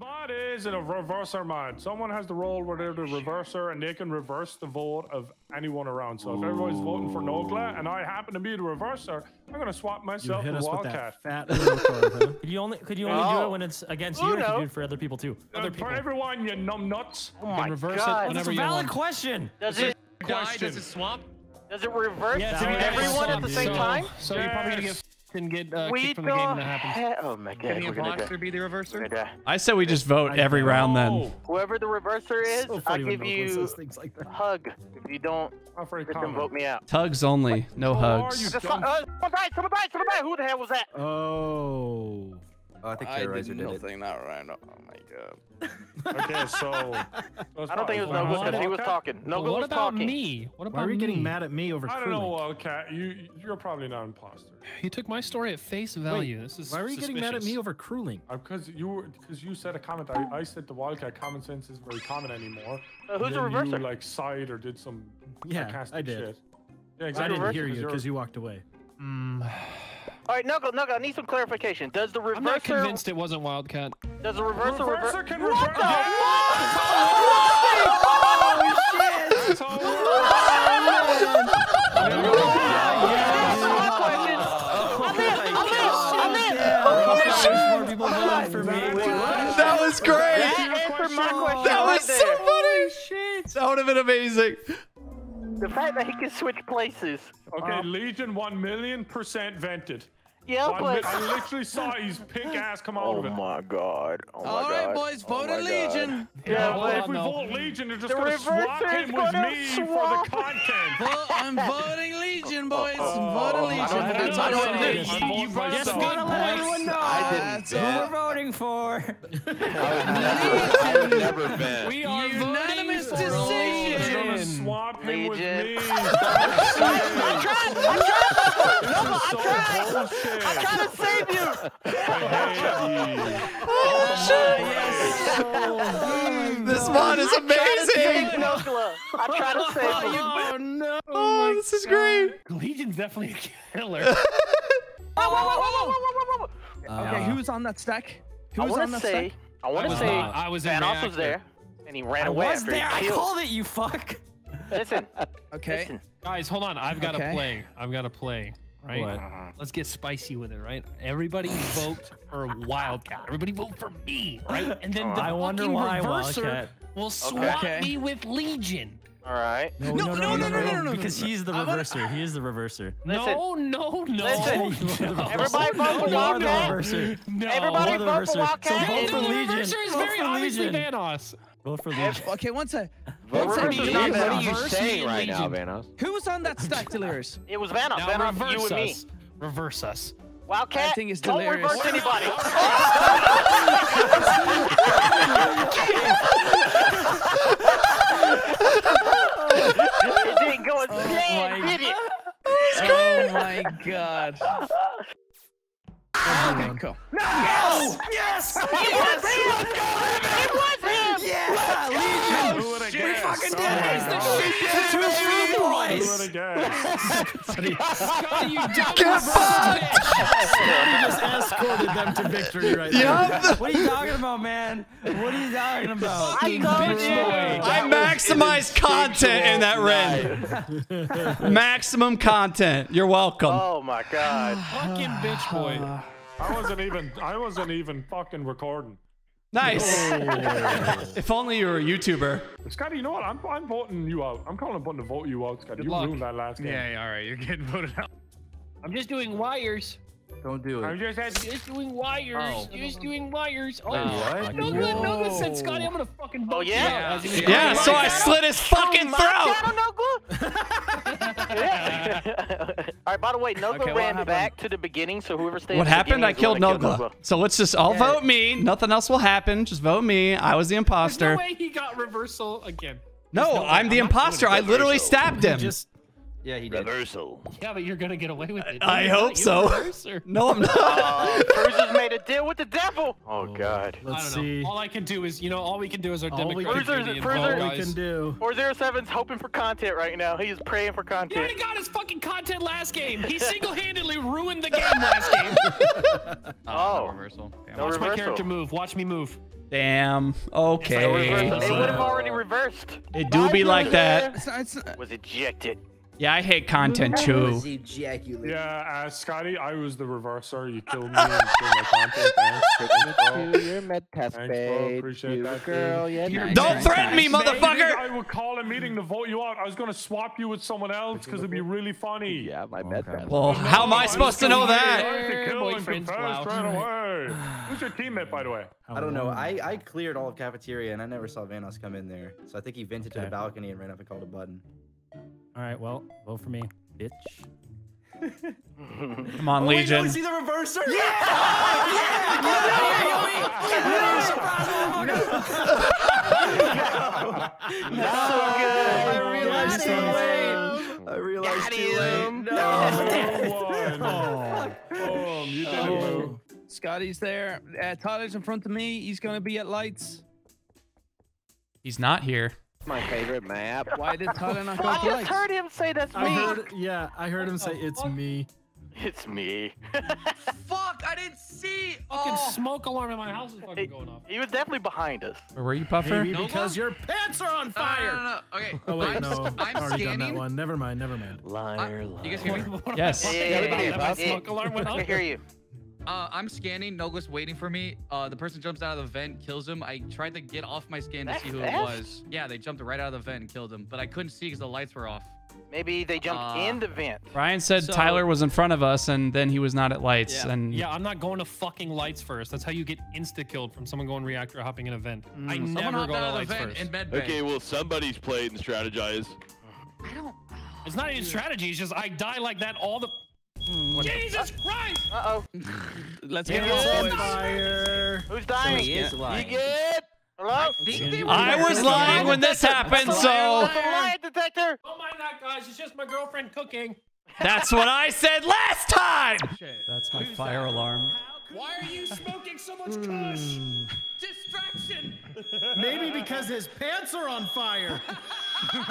mod is in a reverser mod. Someone has the role where they're the reverser and they can reverse the vote of anyone around. So if everybody's voting for Nogla and I happen to be the reverser, I'm gonna swap myself You myself hit with us with that fat Uno card, huh? Could you only could you only do Oh. it when it's against Who you, or could you do it for other people too? Uh, Other for everyone, you numb nuts. Oh my reverse it god. That's a valid want. question. Does it Die, does it swap? does it reverse Yes, to it everyone at the same so, time? So you're probably gonna get Yes. f***ed and get uh, We kicked from the game when don't that happens. Oh my god, Can the we're imposter be the reverser? I said we just vote I every know. round then. Oh, Whoever the reverser is, So I funny when give you says things like that. hug. If you don't, not very let them common. vote me out. Tugs only, no Who are hugs. you? Uh, someone died, someone died, someone died. Who the hell was that? Oh. Oh, I think I Terroriser did did it. nothing that random. Oh my god. Okay, so. I don't think it was Well, Nogla because he was about- talking. But Nogla what was about talking. me? What about Why are we me? getting mad at me over I don't know, crewing? Wildcat. You you're probably not an imposter. You took my story at face value. this is Why are you getting mad at me over crewing? Because Uh, you were because you said a comment. I, I said the Wildcat common sense isn't very common anymore. Uh, who's and the then reverser? You like sighed or did some Yeah, sarcastic I did. shit. Yeah, I exactly. didn't hear you because you walked away. Mm, All right, Nogla, Nogla, I need some clarification. Does the reverse. I'm not convinced it wasn't Wildcat. does the reverser, Reverser reverse? can reverse... What rever- the Yeah! fuck? That's all More people voting for me. That was great. That answered my question That was so there. funny. That would have been amazing. The fact that he can switch places. Okay, Legion one million percent vented. Yeah, One but. mi- I literally saw his pink ass come out Oh of it. my god. Oh my All god. right, boys, Oh vote my a God. Legion. Yeah, Well, but if we no. vote Legion, they're just The gonna swap reverser is him with gonna me swap. for the content. Vote, I'm voting Legion, oh, boys. Oh, vote a I Legion. don't think That's it's what on I it. did. I'm You- voting you for brought Just some myself. gotta let everyone know That's who it. we're voting for. I would never bet. We are Unanimous voting for gonna Legion. swap him with Legion. me. I tried! I tried! No, I so tried! bullshit. I'm trying to save you! This mod is I'm trying to save amazing. I'm trying to save him. Oh no! Oh, this is great. Legion's definitely a killer. Whoa, whoa, whoa, whoa, whoa, whoa, whoa, whoa. Uh, okay, who's on that stack? I Who's want on to that say, stack? I want to was say, not. I was in Thanos was there, and he ran I away was there. I called it. You fuck. Listen, Okay. listen. Guys, hold on. I've got to Okay. play. I've got to play. Right? What? Let's get spicy with it, right? Everybody vote for Wildcat. Everybody vote for me, right? And then oh, the I wonder fucking why reverser Wildcat. will swap Okay. me with Legion. All right. No, No, no, no, no, no, no, Because no. he's the I wanna- reverser. He is the reverser. Listen. No, no, no. Listen. no. Everybody vote for You are the Wildcat. reverser. No. Everybody You're vote for reverser. Wildcat. So vote and- for the reverser is very for obviously Thanos. Vote for Legion. Okay, one sec. Vote One for sec. Legion. Who's- What are you Reverse saying right now, Legion. Vanoss? Who's on that stack, Delirious? It was Vanoss. Now Vanoss, you reverse and me. us. Reverse us. Wildcat, I think it's don't delirious. reverse anybody. it didn't go as oh planned, did it? Oh my god. Okay, cool. Yes! Yes! It was him! It was him! Yeah! Legion! Fucking did my it! God. The two free boys! would've? Scotty, you dumb Get fucked. You just escorted them to victory right now. Yup. What are you talking about, man? What are you talking about? I told you. I maximized content in that red. Maximum content. You're welcome. Oh my god. fucking bitch boy. I wasn't even. I wasn't even fucking recording. Nice. Oh. if only you were a YouTuber. Scotty, you know what? I'm, I'm voting you out. I'm calling a button to vote you out, Scotty. Good you luck. ruined that last game. Yeah, yeah, all right. You're getting voted out. I'm just doing wires. Don't do it. I'm just had Just doing wires. Oh. Just doing wires. Oh, Wait, what? No good, no good said oh. Scotty. I'm gonna fucking vote Oh, you out as he Yeah, so I slit his fucking My throat. channel, Nogla? Yeah. All right, by the way, Nogla Okay, ran back to the beginning, so whoever stayed What at happened? beginning I killed one that Nogla. So let's just all vote me. Nothing else will happen. Just vote me. I was the There's imposter. no way he got reversal again. No, There's no way. I'm the not doing imposter. I literally stabbed him. Just Yeah, he did. Reversal. Yeah, but you're gonna get away with it. I You're hope so. No, I'm not. Uh, oh, Cruiser's made a deal with the devil. Oh, oh god. Let's don't know. see. All I can do is, you know, all we can do is our All we democratic can- duty Cruiser- All we can do. 407's hoping for content right now. He's praying for content. He already got his fucking content last game. He single-handedly ruined the game last game. Oh. No oh. reversal. No Watch my character move. Watch me move. Damn. Okay. It would have already reversed. It do be like that. It's not- it's- Was ejected. Yeah, I hate content too. Yeah, uh, Scotty, I was the reverser. You killed me and killed my content. Thanks. Your med test, Thanks, bro. Appreciate You that, girl, dude. yeah. You're- Don't threaten me, Maybe motherfucker! I would call a meeting to vote you out. I was gonna swap you with someone else because it'd be really funny. Yeah, my med test. Well, how am I supposed to know that? I like to kill and Boyfriend's right. Who's your teammate, by the way? I don't know. I, I cleared all of cafeteria and I never saw Vanoss come in there. So I think he vented to the balcony and ran up and called a button. All right, well, vote for me, bitch. Come on, Legion. the reverser? Yeah! yeah! No! No! No! I realized too late. I realized too late. No. Boom, you did it, boo. Scotty's there. Uh, Tyler's in front of me. He's gonna be at lights. He's not here. My favorite map. Why did Tyler not go I just lights? heard him say that's I me. heard, yeah, I heard him say it's me. It's me. Fuck! I didn't see. Fucking Oh. smoke alarm in my house is fucking going off. He was definitely behind us. Where were you, Puffer? Maybe because your pants are on No, no, fire. no, no. Okay. Oh wait, I'm, no, I'm already done that one. Never mind, never mind. Liar, Uh, you guys hear me? Yes. Yeah, we can hear you, My Puff. smoke alarm went I off. can hear you. Uh, I'm scanning. Nogla's waiting for me. Uh, the person jumps out of the vent, kills him. I tried to get off my scan to That's see who fast. it was. Yeah, they jumped right out of the vent and killed him, but I couldn't see because the lights were off. Maybe they jumped Uh, in the vent. Ryan said So- Tyler was in front of us and then he was not at lights. Yeah. And Yeah, I'm not going to fucking lights first. That's how you get insta killed from someone going reactor hopping in an event. I Someone never hopped go to out lights first. in med bay. Okay, well, somebody's played and strategized. I don't. It's not even strategy. It's just I die like that all the. Jesus Christ! Uh oh. Let's You get good? it. Fire. Who's dying? He is You lying. good? Hello? think they were I was lying. lying when this happened, so It's lie detector. Don't mind that, guys. It's just my girlfriend cooking. that's what I said last time. That's My fire alarm. Why are you smoking so much kush? Distraction. Maybe because his pants are on fire. Pants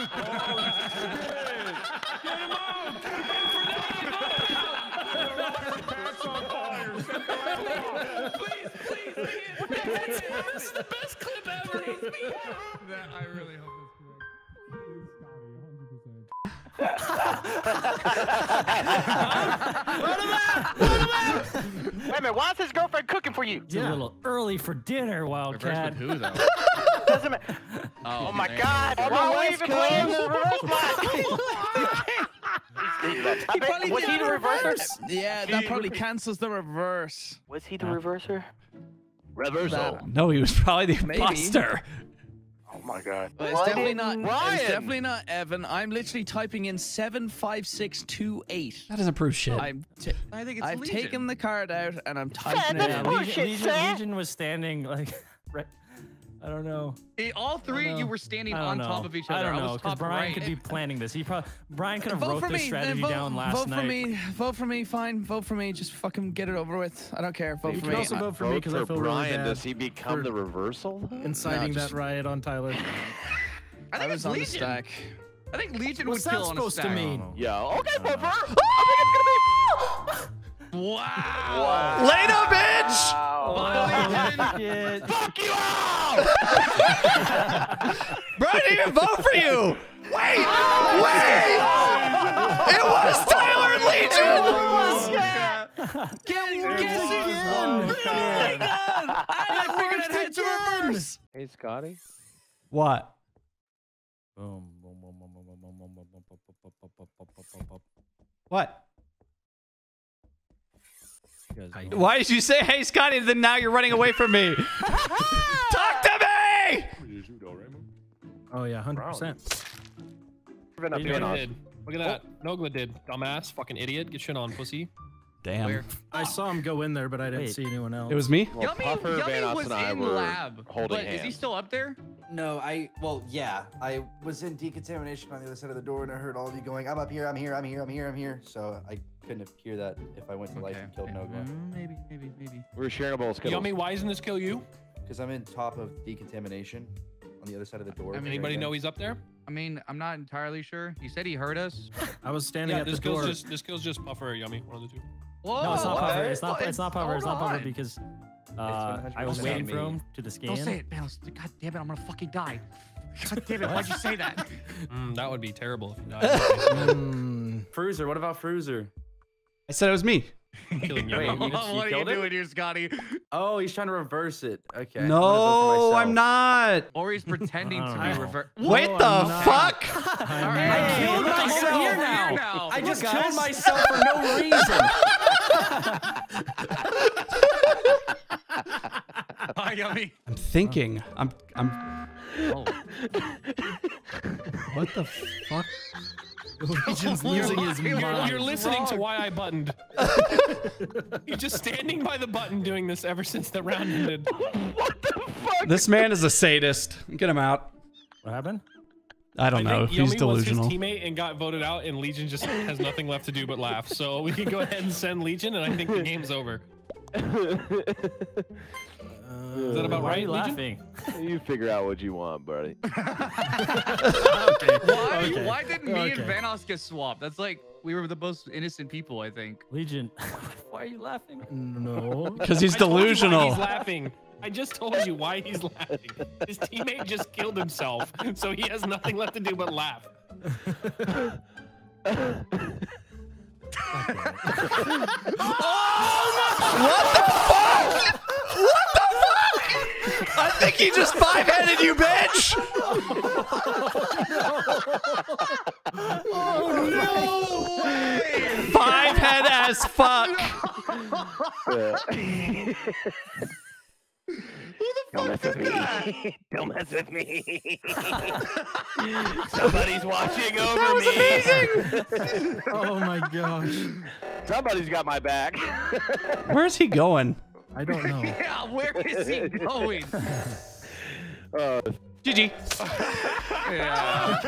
ever. I really hope Wait a minute. Why is his girlfriend cooking for you? It's a little early for dinner, Wildcat. Reverse with who though? Doesn't matter. Oh, Oh my. God! Why are we even playing the reverse block? I bet, was he the reverser? Yeah, that probably cancels the reverse. Was he the reverser? Reversal. No, he was probably the Maybe. imposter. Oh my God! But it's Why definitely didn't not. Ryan? It's definitely not Evan. I'm literally typing in seven five six two eight. That doesn't prove shit. I'm. T- I think it's I've Legion. taken the card out and I'm typing it that's in. bullshit. Legion, Legion, sir. Legion was standing like, right. I don't know. Eh, all three I of you were standing on know. top of each other. I other. don't know was because top Brian right. could be planning this. He probably Brian could have Vote wrote for this me. strategy vote, down last vote night. for me. Vote for me. Fine. Vote for me. Just fucking get it over with. I don't care. Vote You for can me. also vote for me because I for feel really Brian. bad Does he become the reversal? though? inciting No, just- that riot on Tyler. I I think was it's on the Legion. stack. I think Legion What's would kill on a supposed to mean? Yeah. Okay, vote for her. I think it's gonna be. Wow. Later, bitch. Wow. Bye, Legion. Fuck you all! Bro, I didn't even vote for you. Wait, wait. It was Tyler and Legion. I figured I'd hit to reverse. Hey, Scotty. What? Boom, boom, boom, boom, boom, boom, boom, boom, boom, boom, boom, boom, boom, boom, boom, boom, boom. What? You guys Why did you say, "Hey, Scotty"? and Then now you're running away from me. Talk to me. Oh yeah, hundred percent. Look at on- did. Look at that. Oh. Nogla did. Dumbass. Fucking idiot. Get shit on, pussy. Damn. I saw him go in there, but I didn't Wait. see anyone else. It was me. Well, Yummy, Puffer, Yummy Vanoss, was and I in were lab. holding but is he hands. still up there? No, I well, yeah, I was in decontamination on the other side of the door, and I heard all of you going, "I'm up here, I'm here, I'm here, I'm here, I'm here." So I couldn't hear that if I went to life and killed Nogla, Mm, maybe, maybe, maybe. We were sharing a bowl of Skittles. Yummy, why doesn't this kill you? because I'm in top of decontamination on the other side of the door. I mean, Anybody know he's up there? I mean, I'm not entirely sure. He said he heard us. I was standing Yeah, at the this door. kills just this kills just Puffer or Yummy, one of the two. Whoa, No, it's not what? Puffer. It's not. Well, It's not Puffer. It's not Puffer because Uh, I was 100% waiting for him to the scan. Don't say it, Banos. God damn it, I'm gonna fucking die. God damn it, why'd you say that? Mm, that would be terrible. If you died. Mm. Fruiser, what about Fruiser? I said it was me. Killing you. Wait, you, you what are you killed it? doing here, Scotty? Oh, he's trying to reverse it. Okay. I'm gonna vote for No, I'm not. Or he's pretending to be don't reverse. Wait No, the I'm not. fuck? I killed look, I'm myself. over here now. I just Look, killed guys. myself for no reason. Hi, yummy. I'm thinking. I'm. I'm. Oh. What the fuck? Legion's losing his You're, mind. you're listening to why I buttoned. You're just standing by the button doing this ever since the round ended. What the fuck? This man is a sadist. Get him out. What happened? I don't I know. He's Yummy delusional. was his teammate and got voted out, and Legion just has nothing left to do but laugh. So we can go ahead and send Legion, and I think the game's over. Is that about Why are right, you laughing? You figure out what you want, buddy. Why, Okay. why didn't me and Okay. Vanoss get swapped? That's like we were the most innocent people, I think. Legion. Why are you laughing? No. Because he's I told you why delusional. He's laughing. I just told you why he's laughing. His teammate just killed himself, so he has nothing left to do but laugh. What the fuck? What the fuck? I think he just five headed you, bitch. Oh no! Five head as fuck. Don't mess with me. Don't mess with me. Somebody's watching over me. Amazing. oh my gosh. Somebody's got my back. Where's he going? I don't know. Yeah, where is he going? Uh, GG. yeah.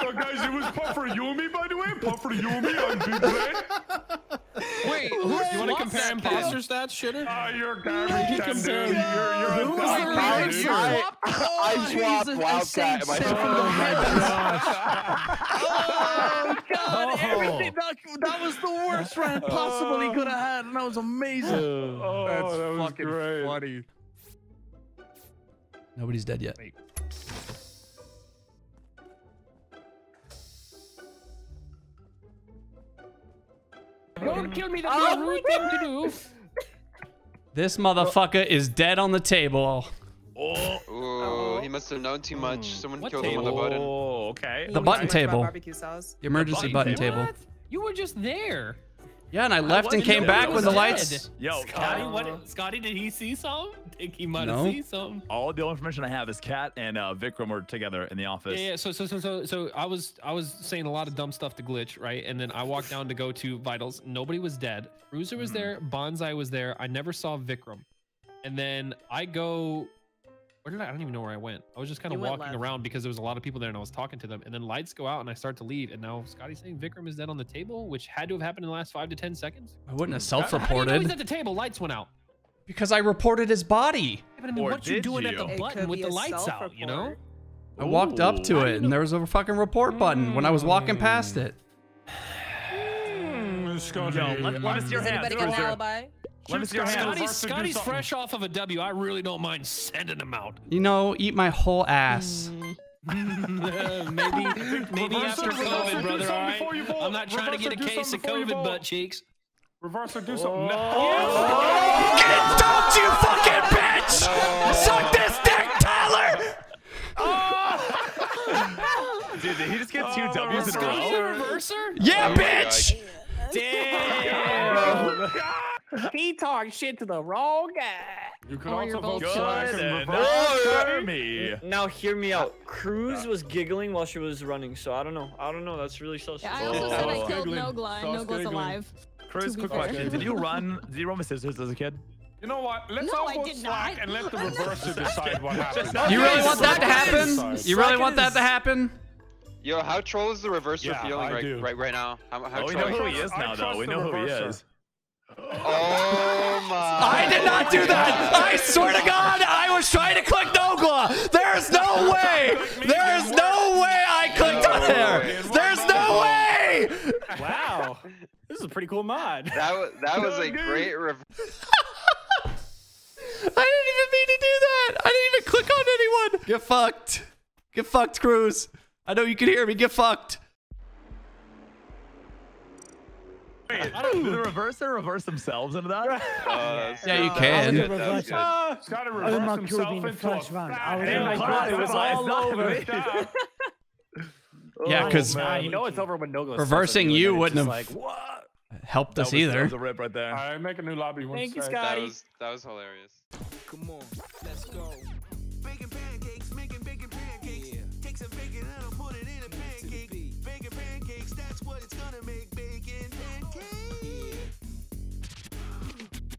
So guys, it was Puffer Yumi, by the way. Puffer Yumi on Big Brain. Wait, who You want to compare imposter stats, shitter? Ah, you're garbage, Tim, dude. You're, you're Who a was dog, the I, dude. reverser? I, I swapped he's a- a Wildcat. Am I saint Oh. Oh god, Oh. everything that, that was the worst round possible he could have had, and that was amazing. Oh, That's that was fucking great. funny. Nobody's dead yet. Don't kill me. That's oh. a rude thing to do. This motherfucker is dead on the table. Oh, he must have known too much. Hmm. Someone What killed him on the button. Oh, okay. The button table. Barbecue sauce. The emergency button table. You were just there. Yeah, and I left and came back when the was lights. dead. Yo, Scotty, Cat, what? Scotty, did he see something? I Think he might have No. seen something. all the information I have is Cat and uh, Vikram were together in the office. Yeah, yeah. So, so, so, so, so, I was, I was saying a lot of dumb stuff to glitch, right? And then I walked down to go to vitals. Nobody was dead. Bruiser was there. Bonsai was there. I never saw Vikram. And then I go. Where did I? I don't even know where I went. I was just kind of walking around because there was a lot of people there, and I was talking to them. And then lights go out, and I start to leave. And now Scotty's saying Vikram is dead on the table, which had to have happened in the last five to ten seconds. I wouldn't have How- How do you know he's at the table? Lights went out. because I reported his body. Yeah, but I mean, Or what you did doing at the button with the lights out? You know. self-report. I walked up to it and there was a fucking report button when I was walking past it. Mm, Scotty. Yo, let, let us see your Does hands. anybody got an Bruiser. alibi? Let me see your hands. Scotty's, Reverse to do Scotty's fresh off of a W. I really don't mind sending him out. You know, eat my whole ass. Mm. maybe maybe Reverse after it, reverse it, do COVID, brother. All right. before you vote. I'm not trying to get a case of something before you COVID butt cheeks. Reverse or do oh. something. Get oh. dunked, you fucking bitch! Suck this dick, Tyler! Dude, did he just get two Oh, W's in a Scotty the row? reverser? Yeah, Oh my bitch! Damn. he talked shit to the wrong guy. You can Oh, also you're vote both slash and reverse. for me. Now hear me out. Cruz was giggling while she was running, so I don't know. I don't know. That's really sus. Yeah, I also said I Oh. killed Giggling. Nogla, and Nogla's giggling. alive. Chris, quick fair. question. Did you run, did you run with scissors as a kid? You know what? Let's No, all I vote slack not. and let the reverser decide what happens. You really want that to happen? decides. You really want that to happen? Yo, how troll is the reverser Yeah, feeling right, right right now? How, how Oh, we troll know who he is trust- I now, though. We know who he reverser. is. Oh my! I did not do that! I swear to God, I was trying to click Nogla! There's no way! There's no way I clicked on there! There's no way! Wow. This is a pretty cool mod. That was that was a great I didn't even mean to do that. I didn't even click on anyone. Get fucked. Get fucked, Cruz. I know you can hear me. Get fucked. Do the reverser reverse themselves into that? Yeah, you can. He's got to reverse himself into a fat Damn, hell I of thought it was all all over over. his dad. Yeah, oh, because Nah, you know it's over when Nogla. reversing you wouldn't like, have what? helped us That was, either. that was a rip right there. I make a new lobby. one Thank you, sec. That was that was hilarious. Come on.